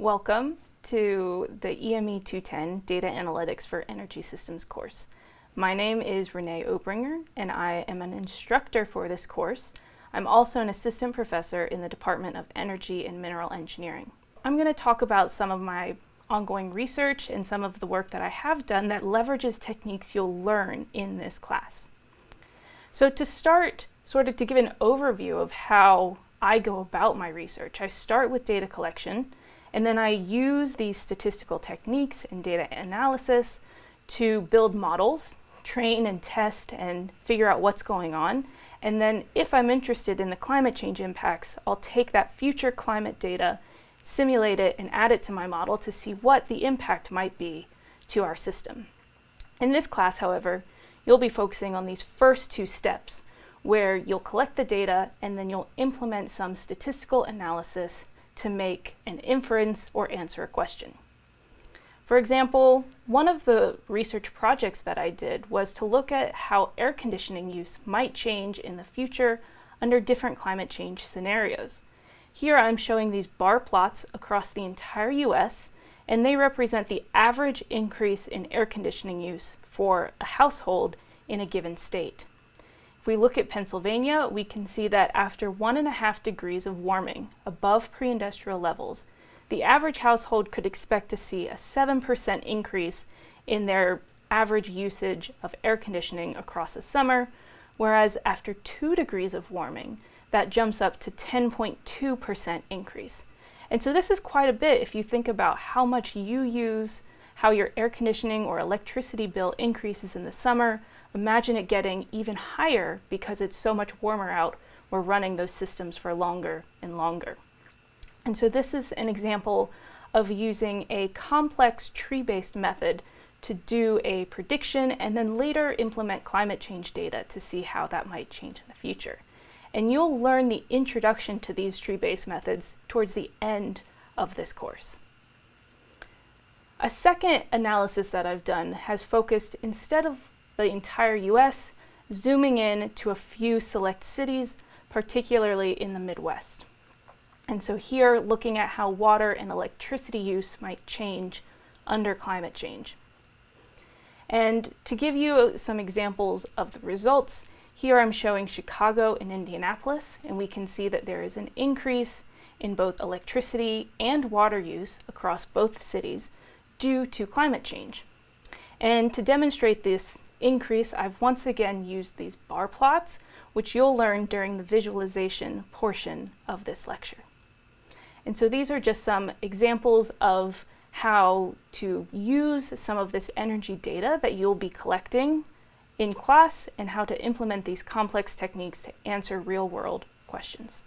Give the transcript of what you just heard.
Welcome to the EME 210 Data Analytics for Energy Systems course. My name is Renee Obringer and I am an instructor for this course. I'm also an assistant professor in the Department of Energy and Mineral Engineering. I'm going to talk about some of my ongoing research and some of the work that I have done that leverages techniques you'll learn in this class. So to start, sort of to give an overview of how I go about my research, I start with data collection and then I use these statistical techniques and data analysis to build models, train and test and figure out what's going on. And then if I'm interested in the climate change impacts, I'll take that future climate data, simulate it, and add it to my model to see what the impact might be to our system. In this class, however, you'll be focusing on these first two steps, where you'll collect the data and then you'll implement some statistical analysis to make an inference or answer a question. For example, one of the research projects that I did was to look at how air conditioning use might change in the future under different climate change scenarios. Here I'm showing these bar plots across the entire US, and they represent the average increase in air conditioning use for a household in a given state. If we look at Pennsylvania, we can see that after one and a half degrees of warming above pre-industrial levels, the average household could expect to see a 7% increase in their average usage of air conditioning across the summer, whereas after two degrees of warming, that jumps up to 10.2% increase. And so this is quite a bit if you think about how much you use, how your air conditioning or electricity bill increases in the summer Imagine it getting even higher because it's so much warmer out. We're running those systems for longer and longer. And so this is an example of using a complex tree-based method to do a prediction and then later implement climate change data to see how that might change in the future. And you'll learn the introduction to these tree-based methods towards the end of this course. A second analysis that I've done has focused, instead of the entire US, zooming in to a few select cities, particularly in the Midwest. And so here, looking at how water and electricity use might change under climate change. And to give you some examples of the results, here I'm showing Chicago and Indianapolis, and we can see that there is an increase in both electricity and water use across both cities due to climate change. And to demonstrate this increase, I've once again used these bar plots, which you'll learn during the visualization portion of this lecture. And so these are just some examples of how to use some of this energy data that you'll be collecting in class and how to implement these complex techniques to answer real world questions.